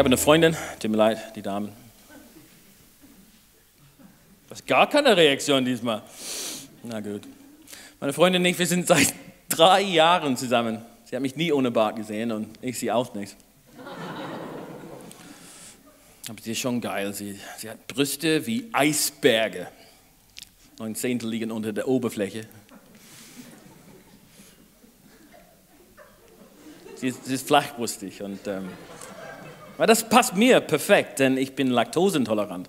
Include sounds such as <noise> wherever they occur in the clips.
habe eine Freundin, tut mir leid, die Damen. Das ist gar keine Reaktion diesmal. Na gut. Meine Freundin und ich, wir sind seit drei Jahren zusammen. Sie hat mich nie ohne Bart gesehen und ich sie auch nicht. Aber sie ist schon geil. Sie, sie hat Brüste wie Eisberge. Neun Zehntel liegen unter der Oberfläche. Sie sie ist flachbrustig und ähm, das passt mir perfekt, denn ich bin laktoseintolerant.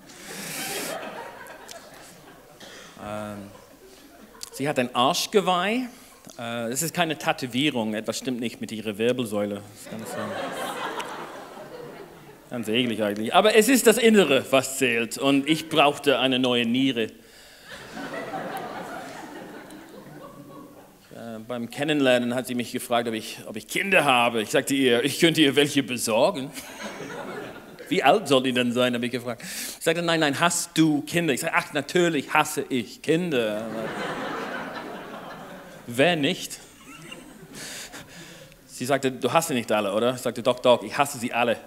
ähm, sie hat ein Arschgeweih. Äh, es ist keine Tätowierung, etwas stimmt nicht mit ihrer Wirbelsäule. Ganz, äh, ganz eklig eigentlich. Aber es ist das Innere, was zählt und ich brauchte eine neue Niere. Beim Kennenlernen hat sie mich gefragt, ob ich, ob ich Kinder habe. Ich sagte ihr, ich könnte ihr welche besorgen. <laughs> Wie alt soll die denn sein, habe ich gefragt. Ich sagte, nein, nein, hast du Kinder? Ich sagte, ach, natürlich hasse ich Kinder. Wer nicht? Sie sagte, du hast sie nicht alle, oder? Ich sagte, doch, doch, ich hasse sie alle.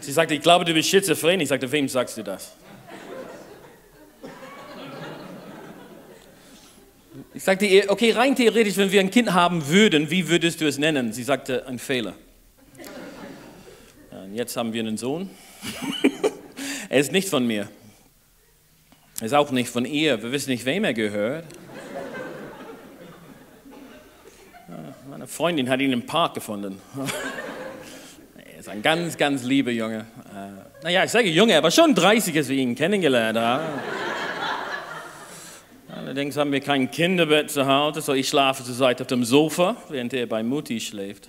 Sie sagte, ich glaube, du bist schizophren. Ich sagte, wem sagst du das? Ich sagte ihr, okay, rein theoretisch, wenn wir ein Kind haben würden, wie würdest du es nennen? Sie sagte, ein Fehler. Ja, jetzt haben wir einen Sohn. <laughs> er ist nicht von mir. Er ist auch nicht von ihr. Wir wissen nicht, wem er gehört. Ja, meine Freundin hat ihn im Park gefunden. <laughs> er ist ein ganz, ganz lieber Junge. Äh, naja, ich sage Junge, er war schon 30, als wir ihn kennengelernt haben. Allerdings haben wir kein Kinderbett zu Hause, so ich schlafe zurzeit auf dem Sofa, während er bei Mutti schläft.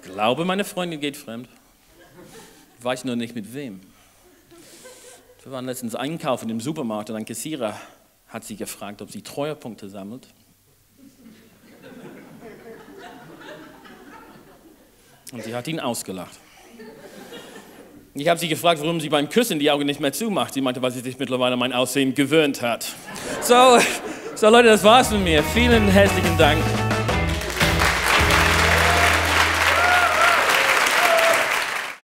Glaube, meine Freundin geht fremd. Ich weiß nur nicht mit wem. Wir waren letztens einkaufen im Supermarkt und ein Kassierer hat sie gefragt, ob sie Treuepunkte sammelt. Und sie hat ihn ausgelacht. Ich habe sie gefragt, warum sie beim Küssen die Augen nicht mehr zumacht. Sie meinte, weil sie sich mittlerweile an mein Aussehen gewöhnt hat. So, so Leute, das war's von mir. Vielen herzlichen Dank.